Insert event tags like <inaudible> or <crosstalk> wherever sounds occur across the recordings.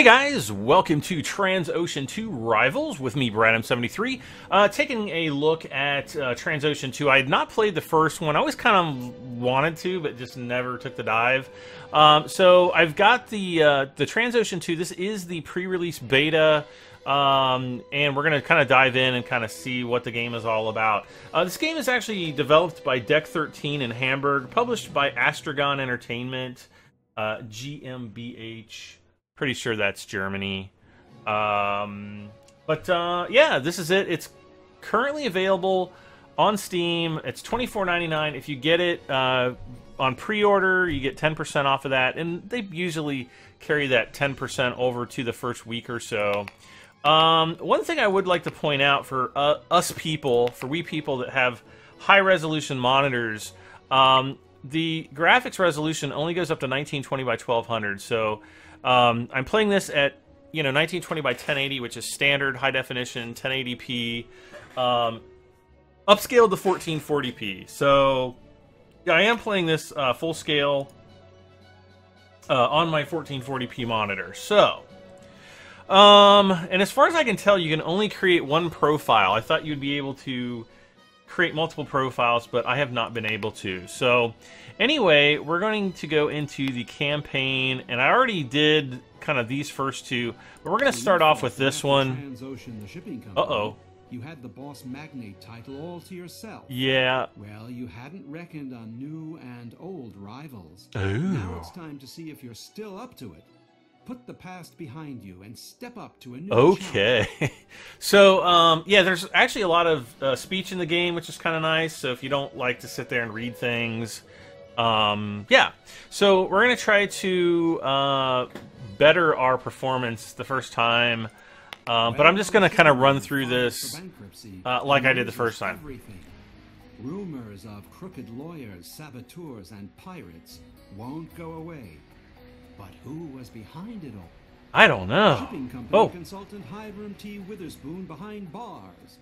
Hey guys, welcome to Transocean 2 Rivals with me, BradM73. Uh, taking a look at uh, Transocean 2. I had not played the first one. I always kind of wanted to, but just never took the dive. Um, so I've got the uh, the Transocean 2. This is the pre-release beta. Um, and we're going to kind of dive in and kind of see what the game is all about. Uh, this game is actually developed by Deck 13 in Hamburg, published by Astragon Entertainment, uh, GmbH. Pretty sure that's Germany. Um, but uh, yeah, this is it. It's currently available on Steam. It's twenty four ninety nine. If you get it uh, on pre order, you get ten percent off of that, and they usually carry that ten percent over to the first week or so. Um, one thing I would like to point out for uh, us people, for we people that have high resolution monitors, um, the graphics resolution only goes up to 1920 by 1200. So um, I'm playing this at you know 1920 by 1080, which is standard high definition 1080p, um, upscaled to 1440p. So yeah, I am playing this uh, full scale uh, on my 1440p monitor. So. Um, and as far as I can tell, you can only create one profile. I thought you'd be able to create multiple profiles, but I have not been able to. So, anyway, we're going to go into the campaign, and I already did kind of these first two, but we're going to start off with this one. Uh-oh. You had the boss magnate title all to yourself. Yeah. Well, you hadn't reckoned on new and old rivals. Oh. Now it's time to see if you're still up to it. Put the past behind you and step up to a new Okay. <laughs> so, um, yeah, there's actually a lot of uh, speech in the game, which is kind of nice. So if you don't like to sit there and read things, um, yeah. So we're going to try to uh, better our performance the first time. Um, but I'm just going to kind of run through this uh, like I did the first time. Rumors of crooked lawyers, saboteurs, and pirates won't go away. But who was behind it all? I don't know. Shipping company Oh, consultant Hiram T. Witherspoon behind bars.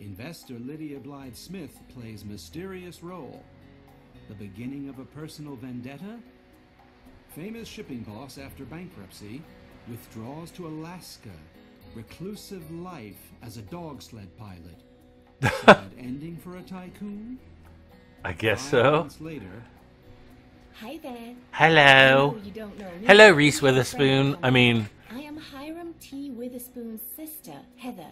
Investor Lydia Blythe Smith plays mysterious role. The beginning of a personal vendetta? Famous shipping boss after bankruptcy withdraws to Alaska. Reclusive life as a dog sled pilot. <laughs> Sad ending for a tycoon? I guess Five so. months later, Hi there. Hello. You don't know me. Hello, Reese Witherspoon. I mean, I am Hiram T. Witherspoon's sister, Heather.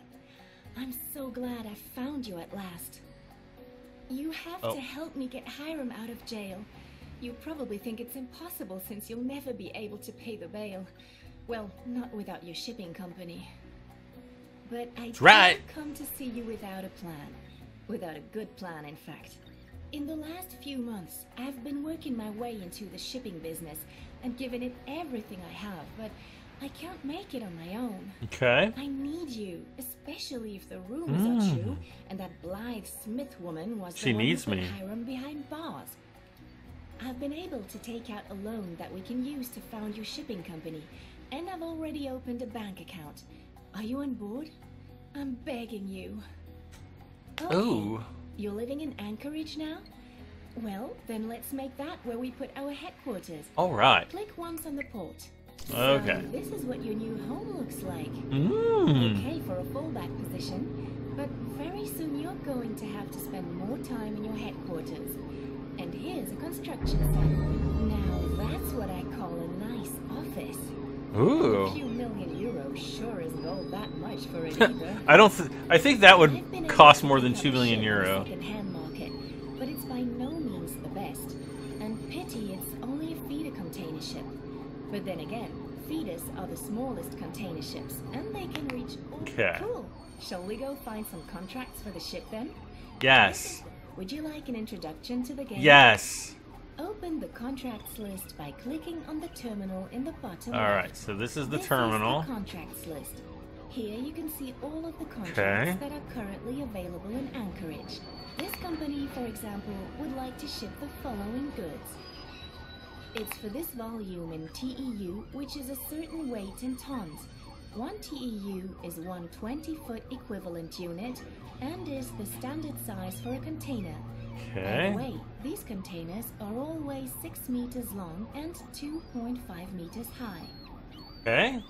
I'm so glad I found you at last. You have Oh. to help me get Hiram out of jail. You probably think it's impossible since you'll never be able to pay the bail. Well, not without your shipping company. But I didn't right. come to see you without a plan. Without a good plan, in fact. In the last few months, I've been working my way into the shipping business and given it everything I have, but I can't make it on my own. okay. I need you, especially if the rumors are true and that Blythe Smith woman was Hmm. She the needs put me. Hiram behind bars. I've been able to take out a loan that we can use to found your shipping company, and I've already opened a bank account. Are you on board? I'm begging you. Okay. Ooh. You're living in Anchorage now? Well, then let's make that where we put our headquarters. All right. Click once on the port. Okay. So this is what your new home looks like. Mmm. Okay for a fallback position, but very soon you're going to have to spend more time in your headquarters. And here's a construction site. Now that's what I call a nice office. Ooh. A few million sure isn't all that much for it <laughs> either. I don't. Th- I think that would cost more than two million shit on the euro. market, but it's by no means the best. And pity it's only a feeder container ship. But then again, feeders are the smallest container ships, and they can reach. Okay. Cool. Shall we go find some contracts for the ship then? Yes. Would you like an introduction to the game? Yes. Open the contracts list by clicking on the terminal in the bottom All left. So this is the This terminal. Is the contracts list. Here you can see all of the contracts Okay. that are currently available in Anchorage. This company, for example, would like to ship the following goods. It's for this volume in TEU, which is a certain weight in tons. One TEU is one 20 foot equivalent unit and is the standard size for a container. By the way, these containers are always 6 meters long and 2.5 meters high. Okay.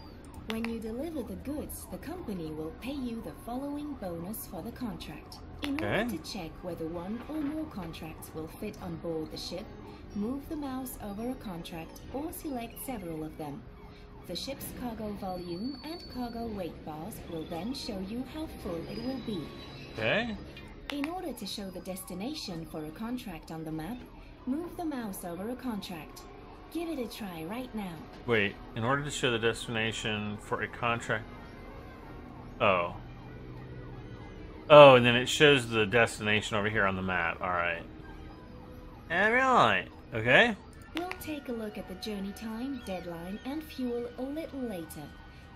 When you deliver the goods, the company will pay you the following bonus for the contract. In order to check whether one or more contracts will fit on board the ship, move the mouse over a contract or select several of them. The ship's cargo volume and cargo weight bars will then show you how full it will be. Okay. In order to show the destination for a contract on the map, move the mouse over a contract. Give it a try right now. Wait, in order to show the destination for a contract. Oh. Oh, and then it shows the destination over here on the map. Alright. Alright. Okay. We'll take a look at the journey time, deadline, and fuel a little later.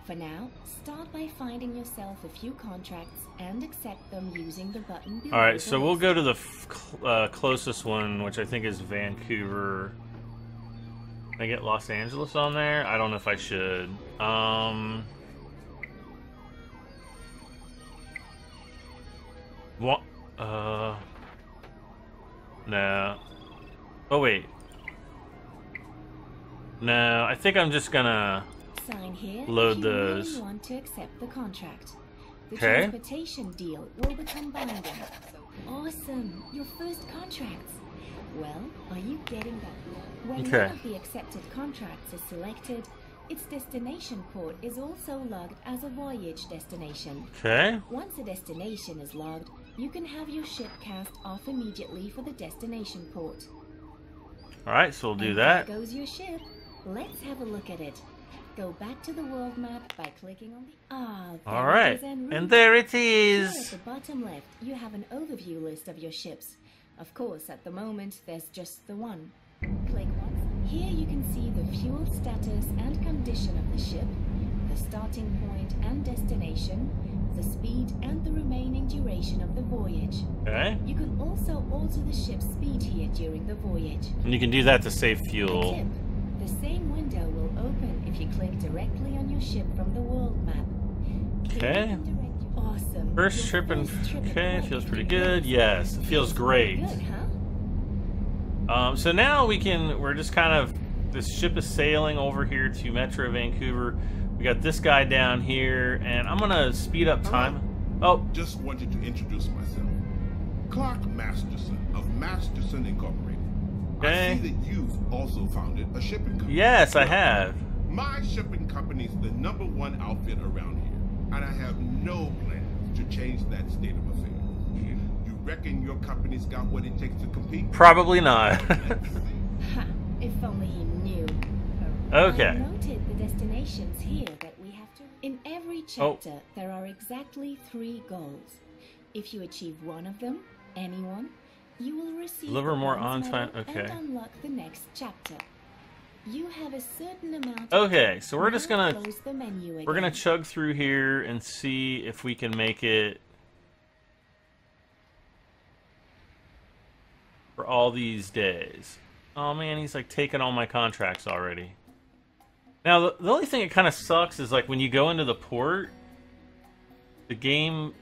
For now, start by finding yourself a few contracts and accept them using the button below. Alright, so we'll go to the f- cl- uh, closest one, which I think is Vancouver. Can I get Los Angeles on there? I don't know if I should. Um. What? Uh. No. Oh, wait. No, I think I'm just gonna. Sign here Load those. want to accept the contract. The Okay. transportation deal will become binding. Awesome! Your first contracts. Well, are you getting that? When Okay. one of the accepted contracts is selected, its destination port is also logged as a voyage destination. Okay. Once a destination is logged, you can have your ship cast off immediately for the destination port. Alright, so we'll do And that. Goes your ship. Let's have a look at it. Go back to the world map by clicking on the ah. there All right, is and there it Here at the bottom left, you have an overview list of your ships. Of course, at the moment, there's just the one. Click once. Here you can see the fuel status and condition of the ship, the starting point and destination, the speed and the remaining duration of the voyage. Okay, You can also alter the ship's speed here during the voyage. and you can do that to save fuel. tip. The same window if you click directly on your ship from the world map. Okay. you can direct your- Awesome. First Your trip and first trip okay, and feels pretty good. good. Yes, it feels great. Good, huh? Um, so now we can. We're just kind of. This ship is sailing over here to Metro Vancouver. We got this guy down here, and I'm gonna speed up time. Oh, Just wanted to introduce myself. Clark Masterson of Masterson Incorporated. Okay. I see that you've also founded a shipping company. yes, I have. My shipping company is the number one outfit around here, and I have no plans to change that state of affairs. You reckon your company's got what it takes to compete? Probably not. Let's <laughs> see. <laughs> Ha! If only he knew. Okay. I noted the destinations here that we have to. In every Oh. chapter, there are exactly three goals. If you achieve one of them, anyone, you will receive Deliver the more on-time- okay. and unlock the next chapter. You have a certain amount. Okay, so we're just gonna- close the menu We're gonna chug through here and see if we can make it for all these days. Oh man, he's like taking all my contracts already. Now the, the only thing that kind of sucks is like when you go into the port, the game.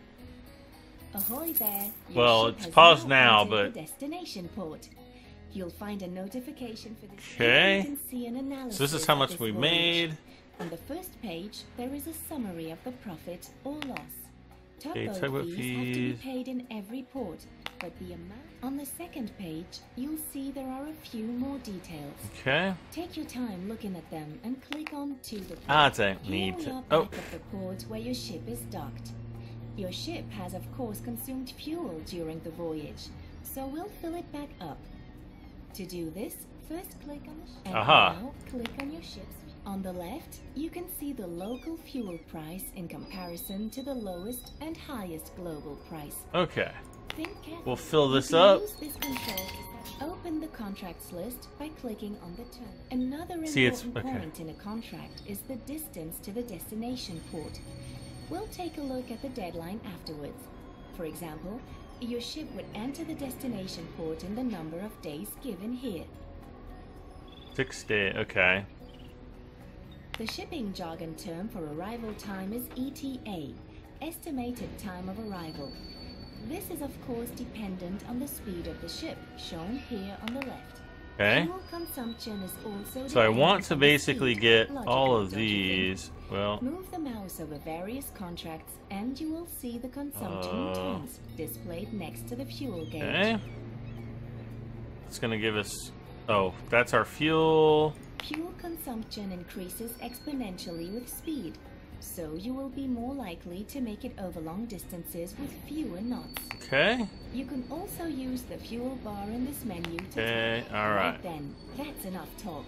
Ahoy there! Your Well, it's paused now now, but- destination port. You'll find a notification for this. Okay. You can see an analysis So this is how much we made. On the first page, there is a summary of the profit or loss. Okay, Tugboat tugboat fees, have to be paid in every port, but the amount on the second page, you'll see there are a few more details. Okay. Take your time looking at them and click on to the port. Ah, don't need to- oh. at the port where your ship is docked. Your ship has of course consumed fuel during the voyage, so we'll fill it back up. To do this, first click on the ship. And Aha. now click on your ship's on the left, you can see the local fuel price in comparison to the lowest and highest global price. Okay. Think carefully. We'll fill this up. This control Open the contracts list by clicking on the term. Another See, important okay. point in a contract is the distance to the destination port. We'll take a look at the deadline afterwards. For example, your ship would enter the destination port in the number of days given here. Six day. Okay. The shipping jargon term for arrival time is ETA, estimated time of arrival. This is of course dependent on the speed of the ship, shown here on the left. Okay. Fuel consumption is also So I want to basically get all of don't you think? these. Well, Move the mouse over various contracts and you will see the consumption Uh. tons displayed next to the fuel gauge. okay. It's gonna give us. Oh, that's our fuel. Fuel consumption increases exponentially with speed, so you will be more likely to make it over long distances with fewer knots. Okay. You can also use the fuel bar in this menu to Okay, alright. Right then, that's enough talk.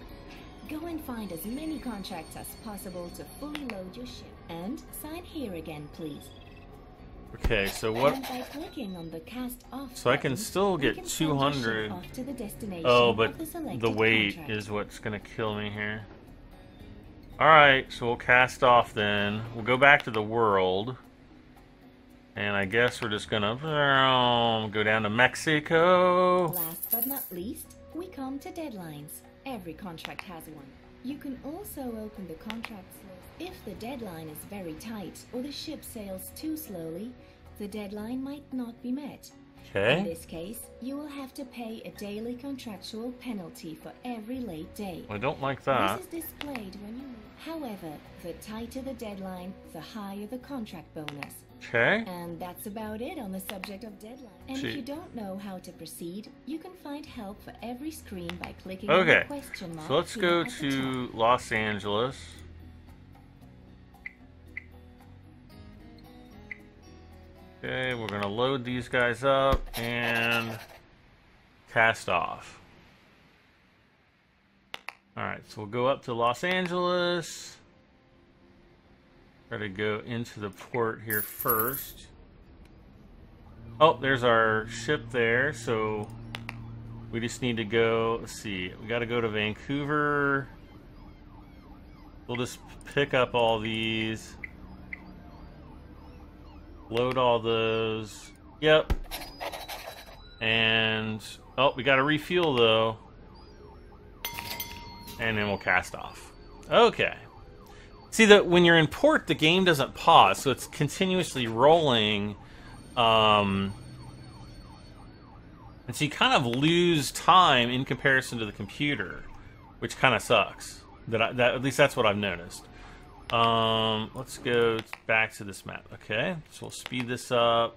Go and find as many contracts as possible to fully load your ship. And sign here again, please. Okay. So what? And by clicking on the cast off So I can still get can send your ship 200. off to the destination Oh, but the, the weight contract. is what's gonna kill me here. Alright, so we'll cast off then. We'll go back to the world. And I guess we're just gonna go down to Mexico. Last but not least, we come to deadlines. Every contract has one. You can also open the contracts list. If the deadline is very tight or the ship sails too slowly, the deadline might not be met. In this case, you will have to pay a daily contractual penalty for every late day. I don't like that. This is displayed when you. However, the tighter the deadline, the higher the contract bonus. Okay. And that's about it on the subject of deadline. And See- if you don't know how to proceed, you can find help for every screen by clicking on the question mark. So let's go to. Los Angeles. Okay, we're gonna load these guys up and cast off. Alright, so we'll go up to Los Angeles. Try to go into the port here first. Oh, there's our ship there, so we just need to go, let's see, we got to go to Vancouver. We'll just pick up all these. Load all those. Yep. And, oh, we got to refuel though. And then we'll cast off. Okay. See that when you're in port, the game doesn't pause, so it's continuously rolling. Um, and so you kind of lose time in comparison to the computer, which kind of sucks. That, I, that at least that's what I've noticed. Um, let's go back to this map. Okay, so we'll speed this up.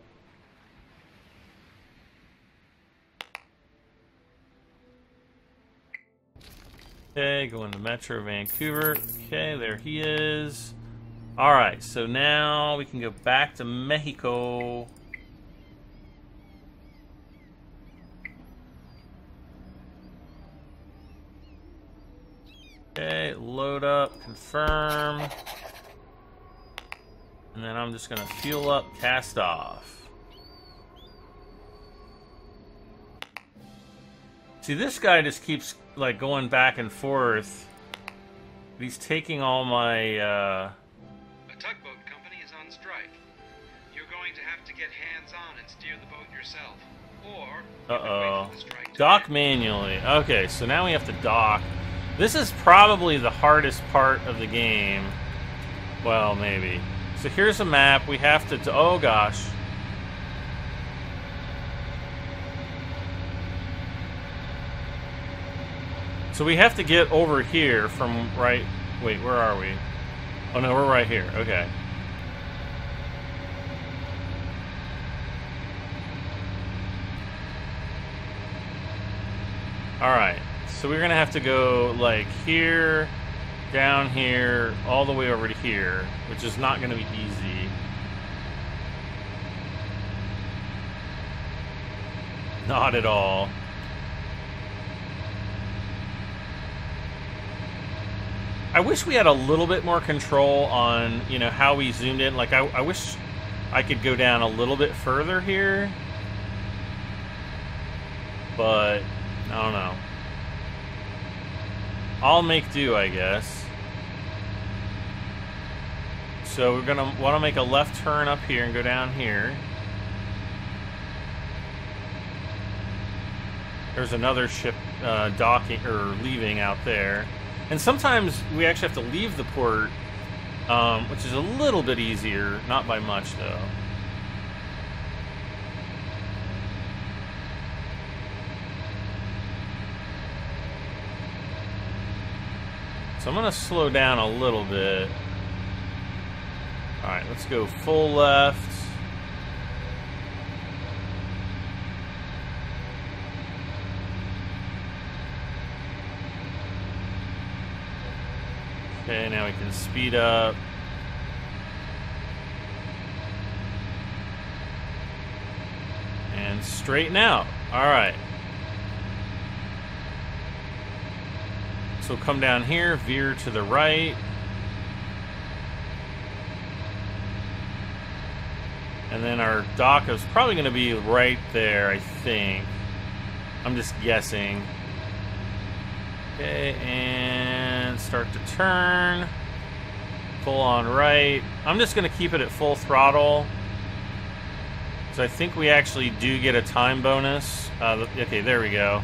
Okay, going to Metro Vancouver. Okay, there he is. All right, so now we can go back to Mexico. Okay, load up, confirm. And then I'm just gonna fuel up, cast off. See, this guy just keeps like going back and forth. He's taking all my, uh... A tugboat company is on strike. You're going to have to get hands-on and steer the boat yourself. Or Uh-oh. wait for the strike to Dock manually. Okay, so now we have to dock. This is probably the hardest part of the game. Well, maybe. So here's a map. We have to... oh, gosh. So we have to get over here from right... Wait, where are we? Oh, no, we're right here. Okay. Alright, so we're gonna have to go like here, down here, all the way over to here, which is not gonna be easy. Not at all. I wish we had a little bit more control on, you know, how we zoomed in. Like, I, I wish I could go down a little bit further here. But, I don't know. I'll make do, I guess. So we're gonna want to make a left turn up here and go down here. There's another ship uh, docking or leaving out there. And sometimes we actually have to leave the port, um, which is a little bit easier, not by much though. So I'm going to slow down a little bit. Alright, let's go full left. Okay, now we can speed up. And straighten out. Alright. So come down here, veer to the right. And then our dock is probably going to be right there, I think. I'm just guessing. Okay, and start to turn. Full on right. I'm just going to keep it at full throttle. So I think we actually do get a time bonus. Uh, okay, there we go.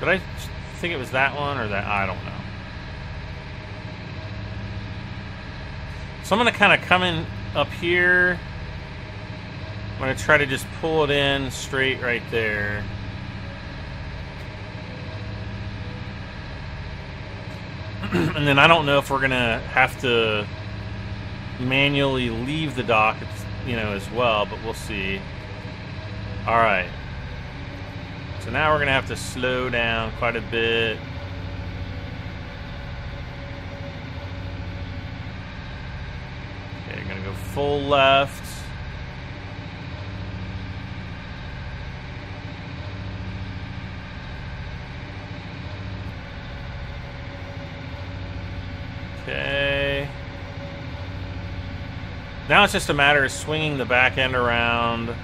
Did I think it was that one or that? I don't know. So I'm going to kind of come in up here. I'm going to try to just pull it in straight right there. <clears throat> and then I don't know if we're going to have to manually leave the dock, you know, as well, but we'll see. All right. So now we're going to have to slow down quite a bit. Okay, going to go full left. Okay. Now it's just a matter of swinging the back end around.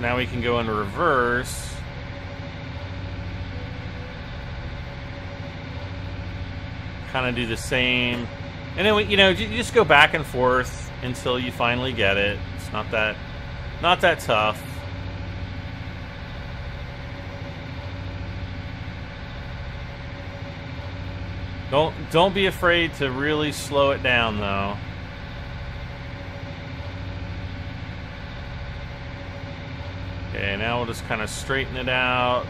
Now we can go into reverse. Kind of do the same. And then, we, you know, you just go back and forth until you finally get it. It's not that, not that tough. Don't don't be afraid to really slow it down though. Okay, now we'll just kind of straighten it out.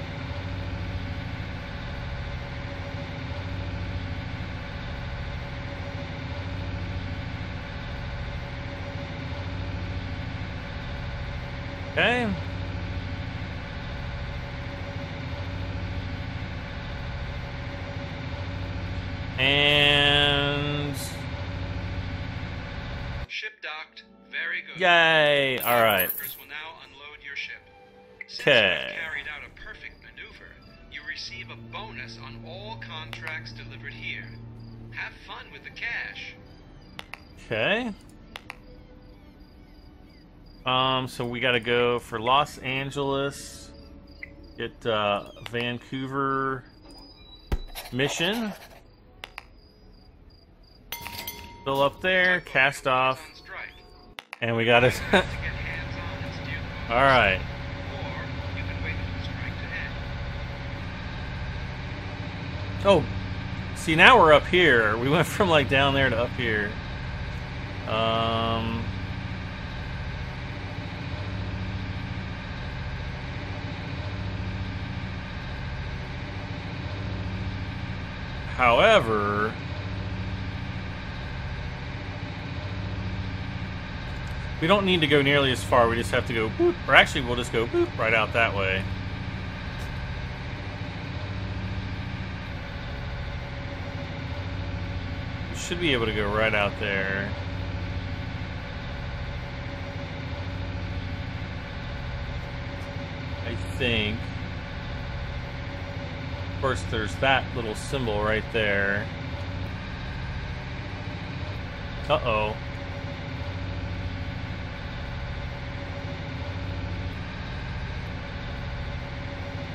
Okay. And Ship docked. Very good. yay! All right. Okay. carried out a perfect maneuver, you receive a bonus on all contracts delivered here. Have fun with the cash. Okay. Um, so we got to go for Los Angeles. Get uh, Vancouver mission. Fill up there, cast off, and we got it. You have to get hands-on and steer the boat. All right. Or you can wait for the strike to end. Oh, see now we're up here. We went from like down there to up here. Um. However, we don't need to go nearly as far. We just have to go boop, or actually, we'll just go boop right out that way. Should be able to go right out there. I think. Of course, there's that little symbol right there. Uh-oh.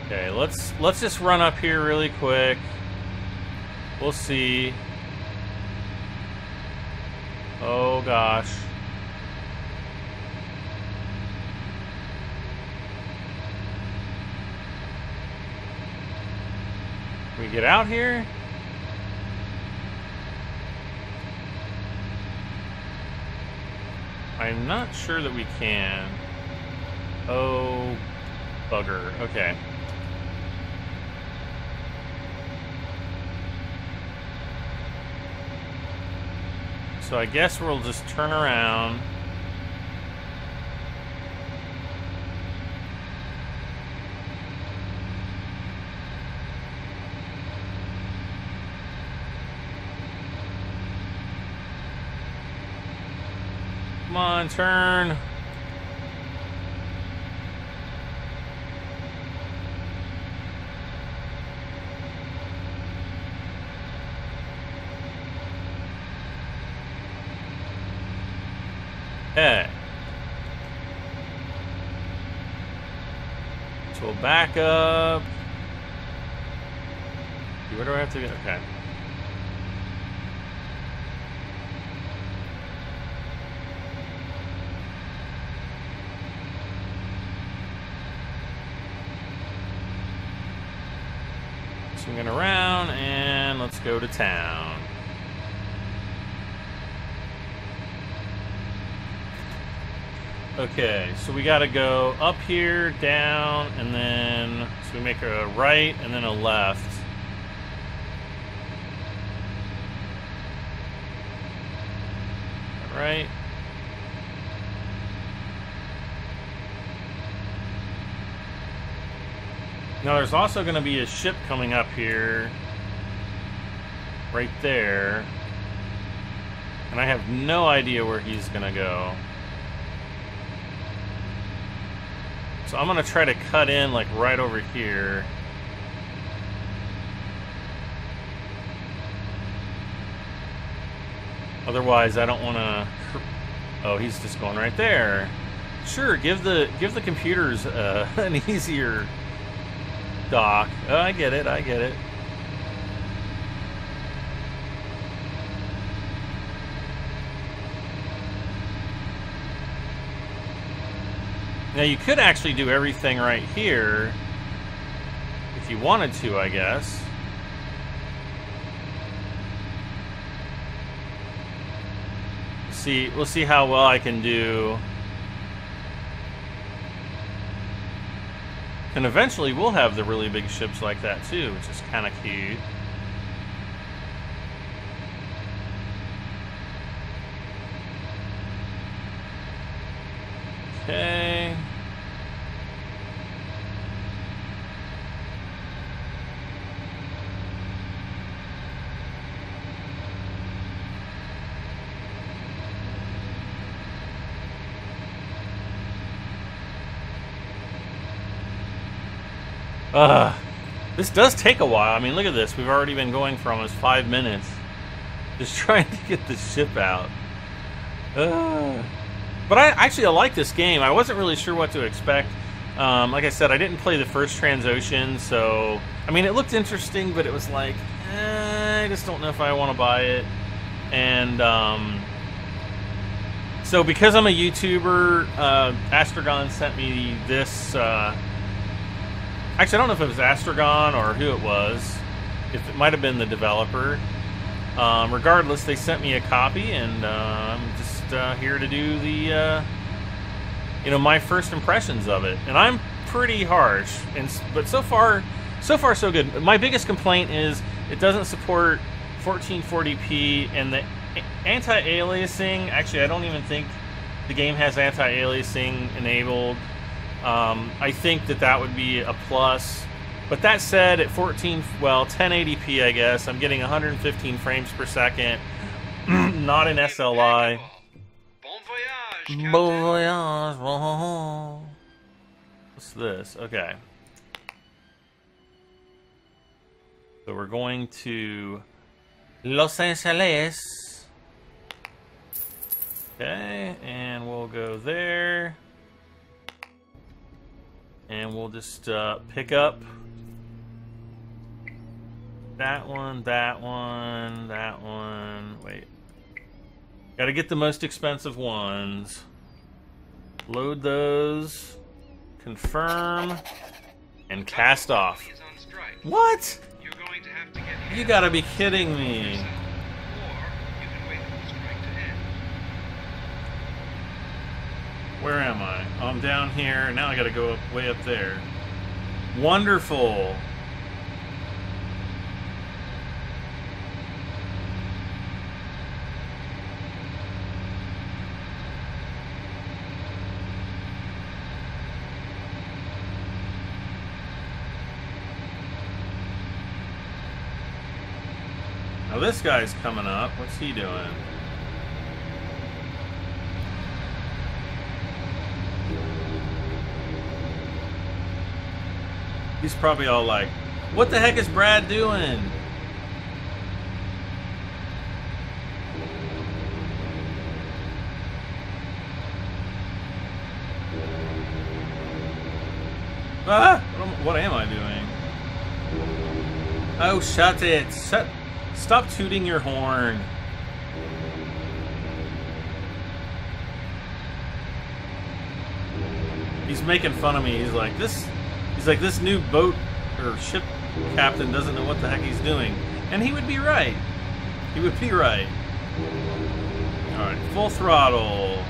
Okay, let's let's just run up here really quick. We'll see. Oh gosh. We get out here. I'm not sure that we can. Oh, bugger. Okay. So I guess we'll just turn around. Come on, turn. Okay. So we'll back up. Where do I have to go? Okay. Swinging around, and let's go to town. Okay, so we gotta go up here, down, and then so we make a right and then a left. Right. Now there's also gonna be a ship coming up here. Right there. And I have no idea where he's gonna go. So I'm gonna try to cut in like right over here. Otherwise, I don't want to. Oh, he's just going right there. Sure, give the give the computers uh, <laughs> an easier dock. Oh, I get it. I get it. Now you could actually do everything right here if you wanted to, I guess. See, we'll see how well I can do. And eventually we'll have the really big ships like that too, which is kind of cute. Okay. Uh, this does take a while. I mean, look at this. We've already been going for almost five minutes. Just <laughs> trying to get the ship out. Uh. But I actually I like this game. I wasn't really sure what to expect. Um, like I said, I didn't play the first Transocean, so I mean it looked interesting, but it was like eh, I just don't know if I want to buy it. And um, so because I'm a YouTuber, uh, Astragon sent me this. Uh, actually, I don't know if it was Astragon or who it was. If it might have been the developer. Um, regardless, they sent me a copy, and uh, I'm just uh, here to do the, uh, you know, my first impressions of it. And I'm pretty harsh, and but so far, so far so good. My biggest complaint is it doesn't support 1440p, and the anti-aliasing. Actually, I don't even think the game has anti-aliasing enabled. Um, I think that that would be a plus. But that said, at 14, well, 1080p, I guess, I'm getting 115 frames per second. <clears throat> Not an SLI. Bon voyage, Bon voyage, bon. What's this? Okay. So we're going to Los Angeles. Okay, and we'll go there. And we'll just uh, pick up that one, that one, that one. Wait. Gotta get the most expensive ones. Load those. Confirm. And cast off. Company is on strike. What? You're going to to get You gotta be kidding me. yourself, or you can wait for the strike to end. Where am I? Oh, I'm down here. Now I gotta go up way up there. Wonderful. Now this guy's coming up. What's he doing? He's probably all like, "What the heck is Brad doing?" Ah! What am, I doing? Oh, shut it! Shut! Stop tooting your horn. He's making fun of me. He's like this. He's like this new boat or ship captain doesn't know what the heck he's doing, and he would be right. He would be right. All right, full throttle.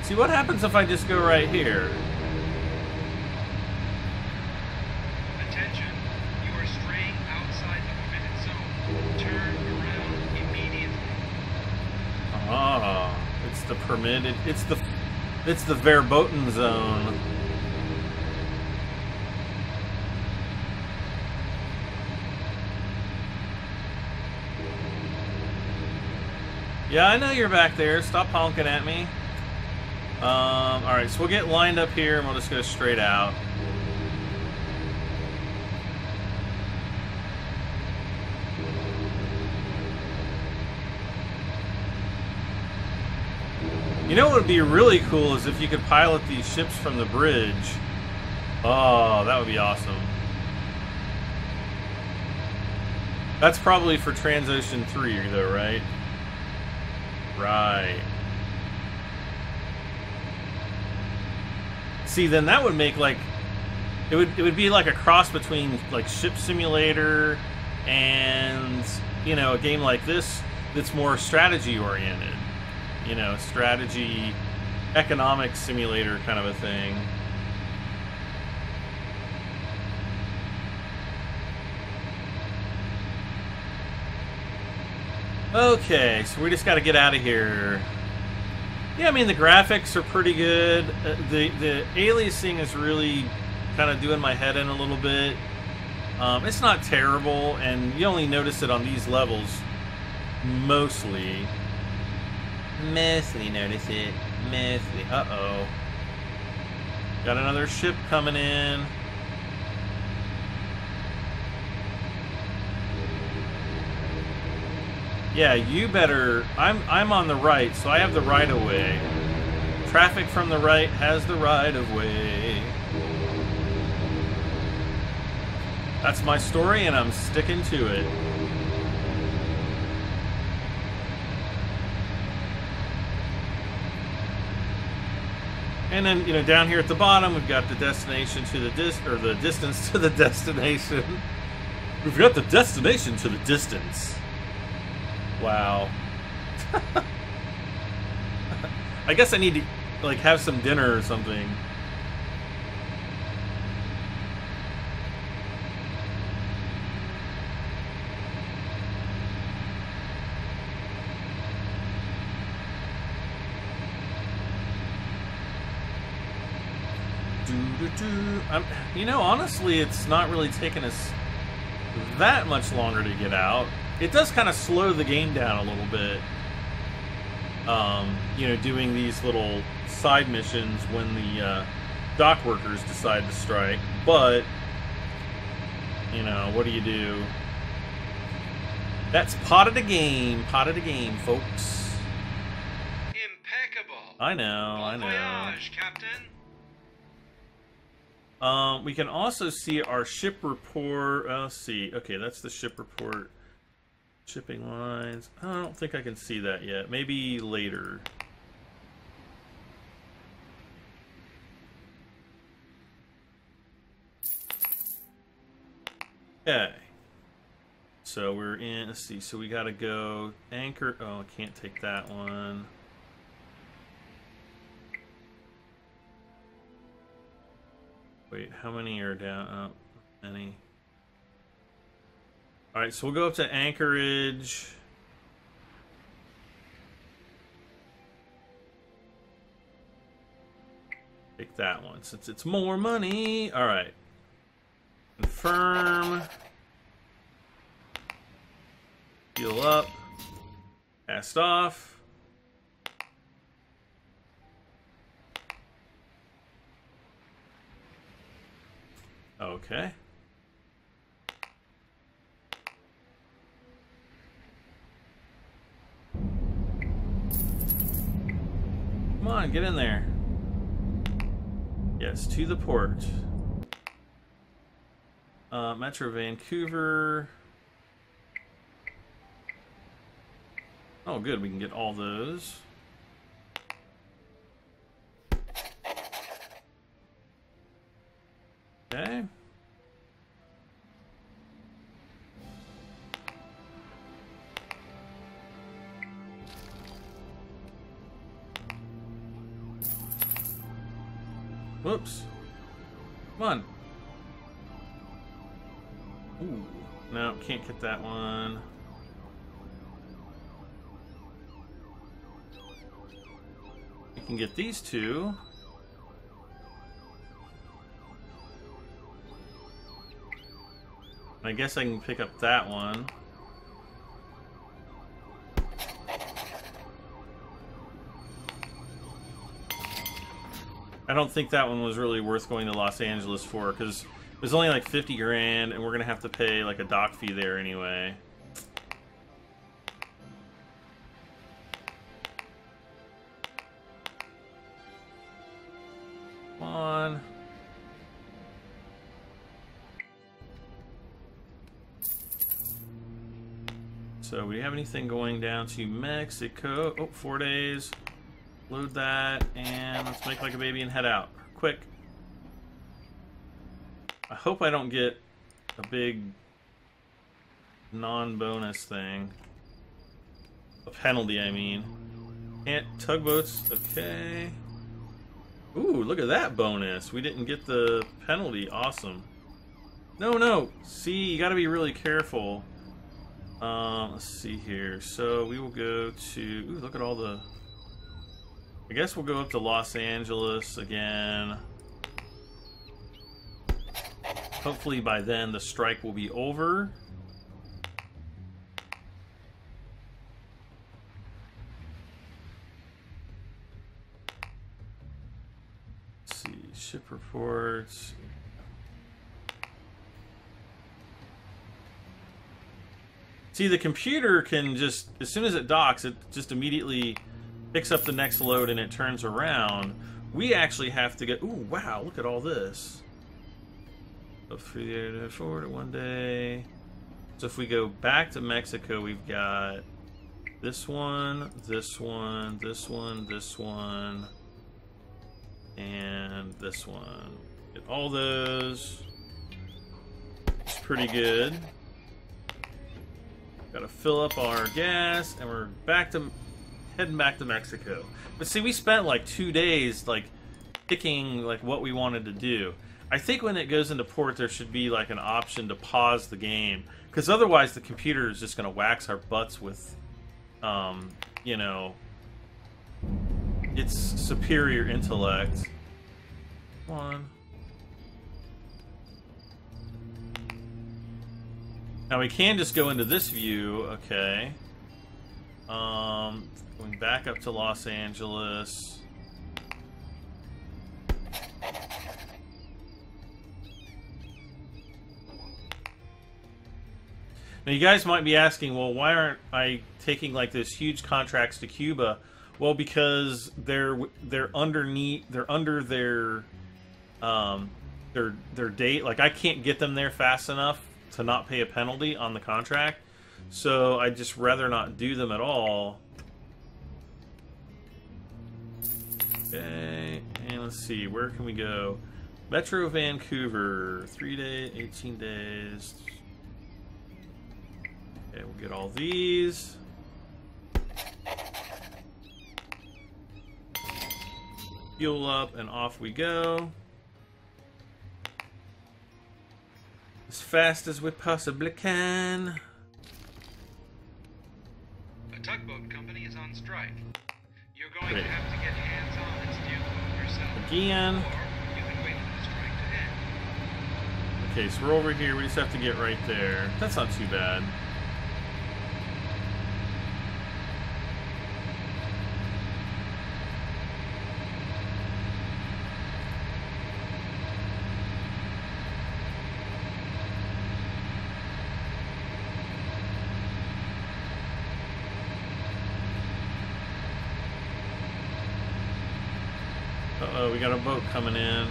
See what happens if I just go right here? Attention, you are straying outside the permitted zone. Turn around immediately. Ah, it's the. It's the, it's the verboten zone. Yeah, I know you're back there. Stop honking at me. Um, alright, so we'll get lined up here and we'll just go straight out. You know what would be really cool is if you could pilot these ships from the bridge. Oh, that would be awesome. That's probably for Transocean 3, though, right? Right. See, then that would make like it would it would be like a cross between like Ship Simulator and you know a game like this that's more strategy oriented. You know, strategy, economic simulator kind of a thing. Okay, so we just got to get out of here. Yeah, I mean the graphics are pretty good. Uh, the the aliasing is really kind of doing my head in a little bit. Um, it's not terrible, and you only notice it on these levels mostly. Mostly notice it. Mostly. Uh oh. Got another ship coming in. Yeah, you better. I'm I'm on the right, so I have the right of way. Traffic from the right has the right of way. That's my story, and I'm sticking to it. And then, you know, down here at the bottom, we've got the destination to the dis or the distance <laughs> to the destination. We've got the destination to the distance. Wow. <laughs> I guess I need to like have some dinner or something. I'm, you know, honestly, it's not really taking us that much longer to get out. It does kind of slow the game down a little bit. Um, you know, doing these little side missions when the uh, dock workers decide to strike. But, you know, what do you do? That's part of the game. Part of the game, folks. Impeccable. I know, I know. voyage, Captain. Um, we can also see our ship report. Uh, let's see. Okay, that's the ship report. Shipping lines. I don't think I can see that yet. Maybe later. Okay. So we're in, let's see, so we gotta go anchor, oh, I can't take that one. Wait, how many are down? Oh, many. Alright, so we'll go up to Anchorage. Pick that one, since it's more money. Alright. Confirm. Heal up. Cast off. Okay. Come on, get in there. Yes, to the port. Uh, Metro Vancouver. Oh, good. We can get all those. Okay. Whoops. Come on. Ooh. No, can't get that one. We can get these two. I guess I can pick up that one. I don't think that one was really worth going to Los Angeles for because it was only like 50 grand and we're going to have to pay like a dock fee there anyway. Anything going down to Mexico? Oh, four days. Load that, and let's make like a baby and head out. Quick. I hope I don't get a big non-bonus thing. A penalty, I mean. Can't tugboats. Okay. Ooh, look at that bonus. We didn't get the penalty. Awesome. No, no. See, you got to be really careful. Um, let's see here. So we will go to. Ooh, look at all the. I guess we'll go up to Los Angeles again. Hopefully by then the strike will be over. Let's see, ship reports. See, the computer can just, as soon as it docks, it just immediately picks up the next load and it turns around. We actually have to get, ooh, wow, look at all this. Up through the area forward one day. So if we go back to Mexico, we've got this one, this one, this one, this one, and this one. Get all those. It's pretty good. Got to fill up our gas, and we're back to heading back to Mexico. But see, we spent like two days like picking like what we wanted to do. I think when it goes into port, there should be like an option to pause the game, because otherwise the computer is just going to wax our butts with, um, you know, its superior intellect. Come on. Now we can just go into this view, okay. Um, going back up to Los Angeles. Now you guys might be asking, well, why aren't I taking like those huge contracts to Cuba? Well, because they're they're underneath, they're under their um, their their date. Like I can't get them there fast enough to not pay a penalty on the contract. So I'd just rather not do them at all. Okay, and let's see, where can we go? Metro Vancouver, three days, 18 days. Okay, we'll get all these. Fuel up and off we go. Fast as we possibly can. A tugboat company is on strike. You're going Great. to have to get hands-on and steer the boat yourself. Again. Or you can wait for the strike to end. Okay, so we're over here. We just have to get right there. That's not too bad. Uh-oh, we got a boat coming in.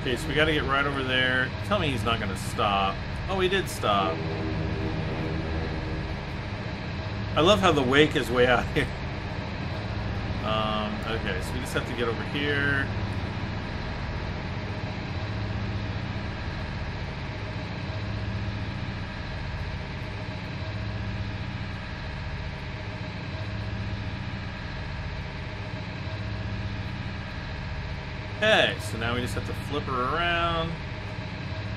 Okay, so we gotta get right over there. Tell me he's not gonna stop. Oh, he did stop. I love how the wake is way out here. Um, okay, so we just have to get over here. Okay, so now we just have to flip her around,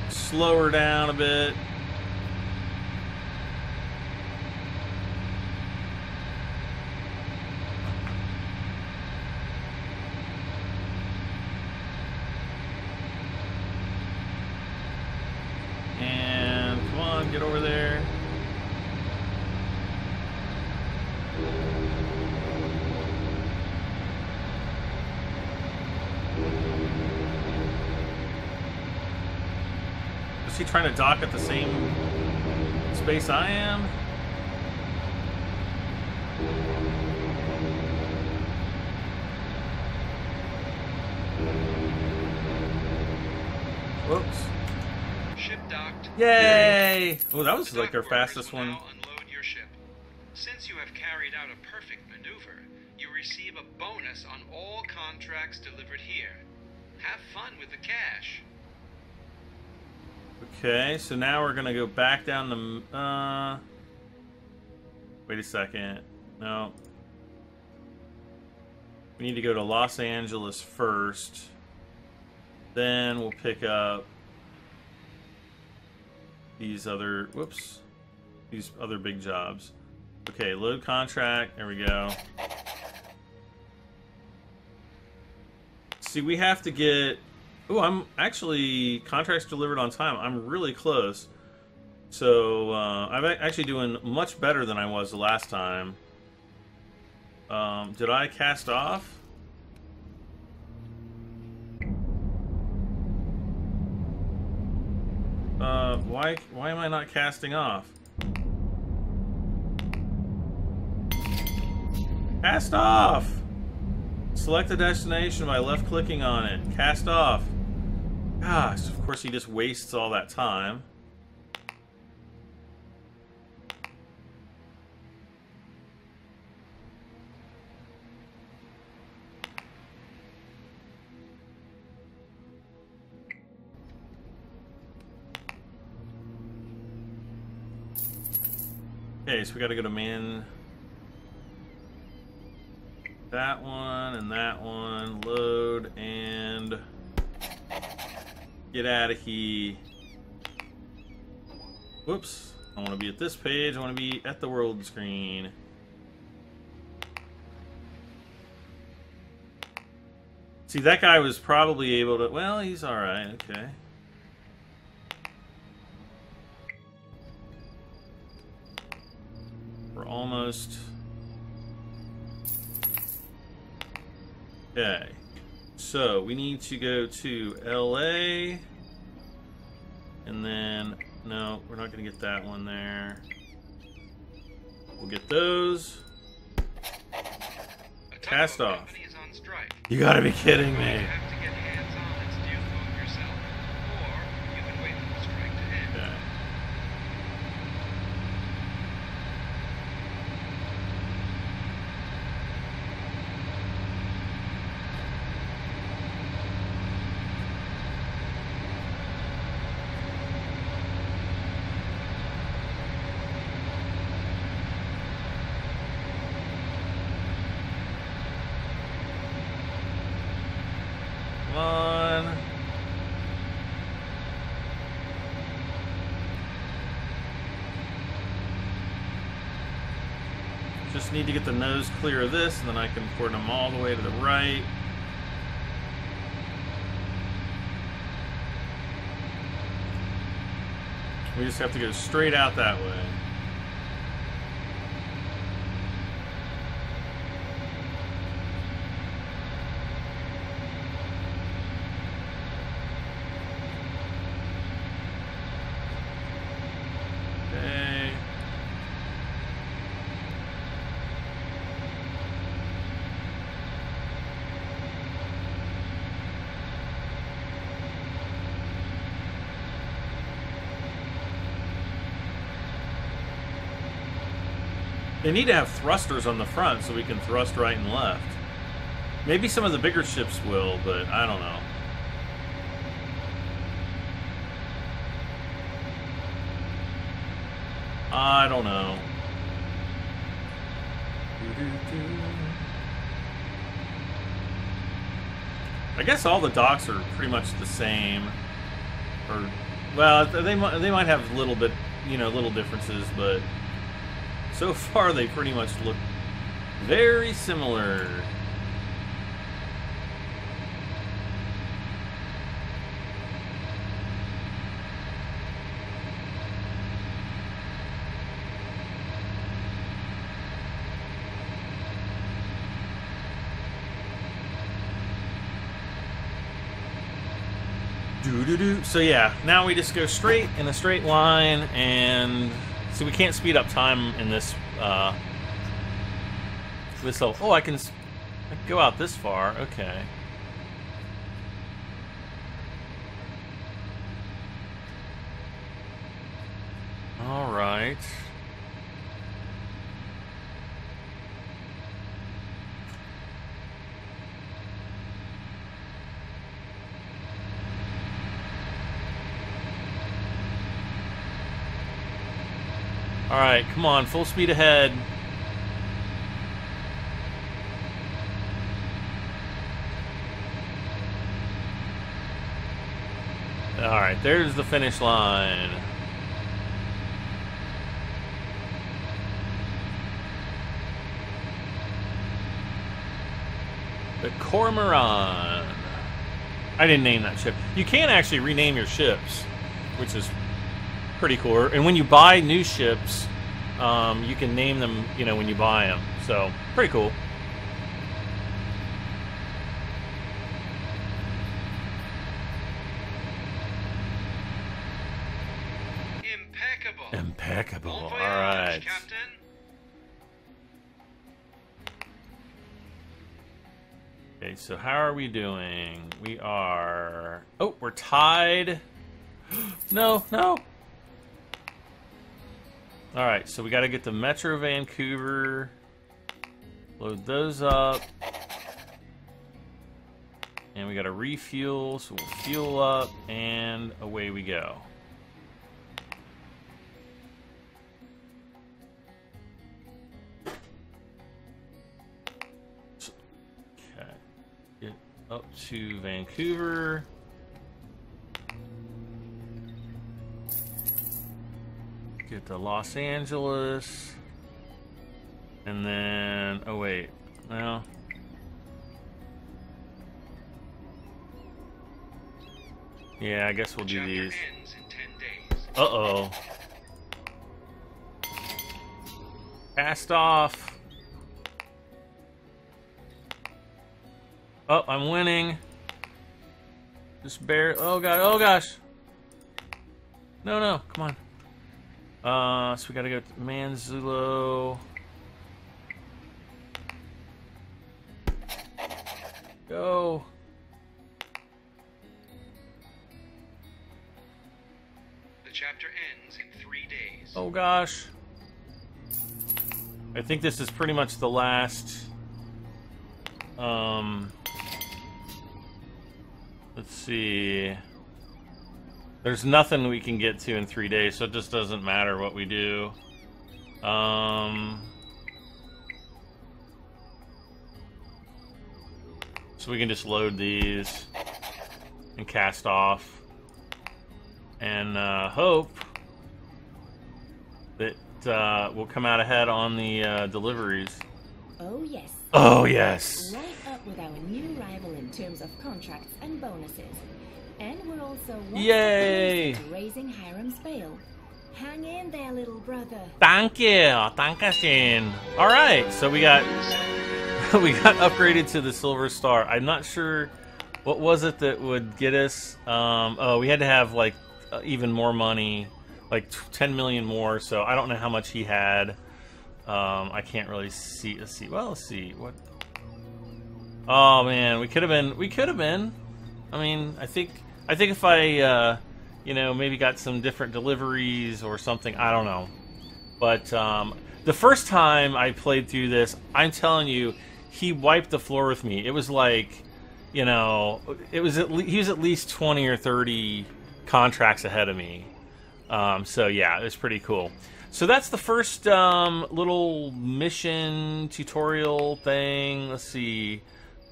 slow her down a bit. And come on, get over there. Is he trying to dock at the same space I am? Whoops. Ship docked. Yay! Oh, that was The like our fastest one. Unload your ship. Since you have carried out a perfect maneuver, you receive a bonus on all contracts delivered here. Have fun with the cash. Okay, so now we're gonna go back down the. Uh, wait a second. No. We need to go to Los Angeles first. Then we'll pick up these other. Whoops. These other big jobs. Okay, load contract. There we go. See, we have to get. Oh, I'm actually contracts delivered on time. I'm really close. So uh, I'm actually doing much better than I was the last time. Um, did I cast off? Uh, why why am I not casting off? Cast off! Select a destination by left clicking on it. Cast off. Gosh, of course he just wastes all that time. Okay, so we gotta go to man. That one and that one. Load and get out of here. Whoops. I want to be at this page. I want to be at the world screen. See, that guy was probably able to. Well, he's alright. Okay. We're almost. Okay. So we need to go to LA. And then. No, we're not going to get that one there. We'll get those. A Cast off. company is on strike. You gotta be kidding me. have to get hands-on and steer the boat yourself, or you can wait for the strike to end. Okay. on. Just need to get the nose clear of this, and then I can port them all the way to the right. We just have to go straight out that way. Okay. They need to have thrusters on the front so we can thrust right and left. Maybe some of the bigger ships will, but I don't know. I don't know. I guess all the docks are pretty much the same. Or, well, they might they might have little bit, you know, little differences, but so far they pretty much look very similar. So yeah, now we just go straight in a straight line, and so we can't speed up time in this uh, this level. Oh, I can, I can go out this far. Okay. All right. All right, come on, full speed ahead. All right, there's the finish line. The Cormoran. I didn't name that ship. You can actually rename your ships, which is pretty cool. And when you buy new ships, um, you can name them, you know, when you buy them. So pretty cool. Impeccable. Impeccable. All voyage. Captain. Okay, so how are we doing? We are. Oh, we're tied. <gasps> no, no. All right, so we got to get the Metro Vancouver. Load those up. And we got to refuel, so we'll fuel up, and away we go. Okay. Get up to Vancouver. Get to Los Angeles. And then, oh wait, no. Yeah, I guess we'll do these. ends in 10 days. Uh oh. Cast off. Oh, I'm winning. Just bear. Oh god. Oh gosh. No, no. Come on. Uh, so we gotta go to Manzulo. Go. The chapter ends in three days. Oh gosh. I think this is pretty much the last. Um. Let's see. There's nothing we can get to in three days, so it just doesn't matter what we do. Um. So we can just load these. and cast off, and uh, hope that uh, we'll come out ahead on the uh, deliveries. Oh, yes. Oh yes. Right up with our new rival in terms of contracts and bonuses. And we're also Yay. to raising Hiram's bail. Hang in there, little brother. Thank you, Dankeschön. All right, so we got <laughs> we got upgraded to the silver star. I'm not sure what was it that would get us. Um, oh, we had to have like uh, even more money, like t- 10 million more. So I don't know how much he had. Um, I can't really see. Let's see. Well, let's see what. Oh man, we could have been. We could have been. I mean, I think. I think if I, uh, you know, maybe got some different deliveries or something. I don't know. But um, the first time I played through this, I'm telling you, he wiped the floor with me. It was like, you know, it was at le- he was at least 20 or 30 contracts ahead of me. Um, so yeah, it was pretty cool. So that's the first um, little mission tutorial thing. Let's see.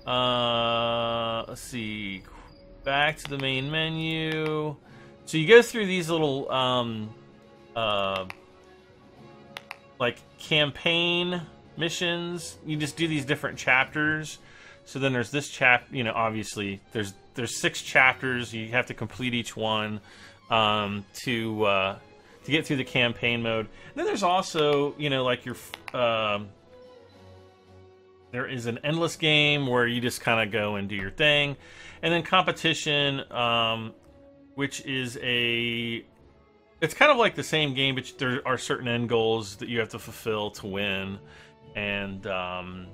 Uh, let's see. Back to the main menu. So you go through these little um, uh, like campaign missions. You just do these different chapters. So then there's this chap. You know, obviously there's there's six chapters. You have to complete each one um, to uh, to get through the campaign mode. And then there's also you know like your um, there is an endless game where you just kind of go and do your thing, and then competition, um, which is a it's kind of like the same game, but there are certain end goals that you have to fulfill to win, and um,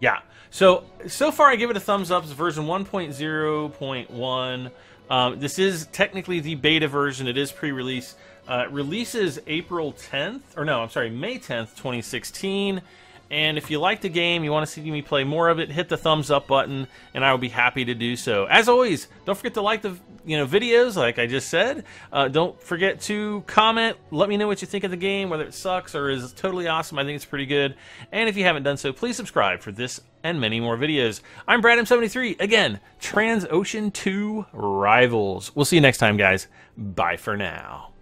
yeah. So so far, I give it a thumbs up. It's version 1.0.1. Um, this is technically the beta version. It is pre-release. Uh, it releases April 10th, or no, I'm sorry, May 10th, 2016. And if you like the game, you want to see me play more of it, hit the thumbs up button, and I will be happy to do so. As always, don't forget to like the you know videos, like I just said. Uh, don't forget to comment. Let me know what you think of the game, whether it sucks or is totally awesome. I think it's pretty good. And if you haven't done so, please subscribe for this and many more videos. I'm BradM73. Again, Transocean 2 Rivals. We'll see you next time, guys. Bye for now.